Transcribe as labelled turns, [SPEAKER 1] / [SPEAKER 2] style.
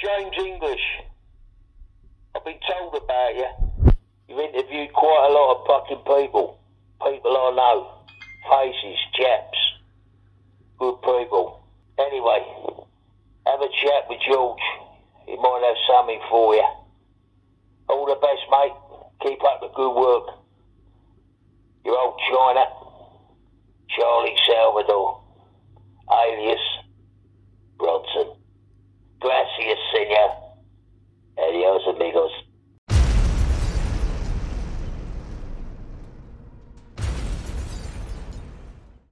[SPEAKER 1] James English. I've been told about you. You've interviewed quite a lot of fucking people. People I know. Faces, chaps. Good people. Anyway, have a chat with George. He might have something for you. All the best, mate. Keep up the good work. Your old China, Charlie Salvador, alias